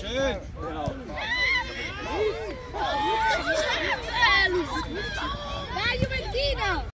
Schön. Genau.